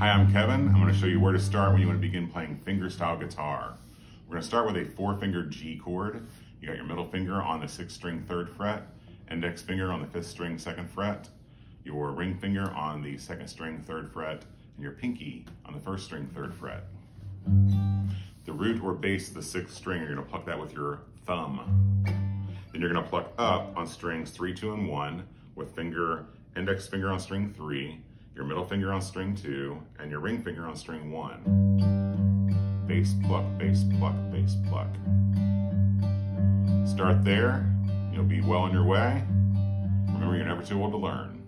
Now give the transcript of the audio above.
Hi, I'm Kevin. I'm going to show you where to start when you want to begin playing fingerstyle guitar. We're going to start with a four finger G chord. You got your middle finger on the sixth string third fret, index finger on the fifth string second fret, your ring finger on the second string third fret, and your pinky on the first string third fret. The root or bass of the sixth string, you're going to pluck that with your thumb. Then you're going to pluck up on strings three, two, and one with finger, index finger on string three, your middle finger on string two, and your ring finger on string one. Bass pluck, bass pluck, bass pluck. Start there, you'll be well on your way. Remember, you're never too old to learn.